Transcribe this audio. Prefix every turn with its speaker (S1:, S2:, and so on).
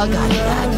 S1: I got it.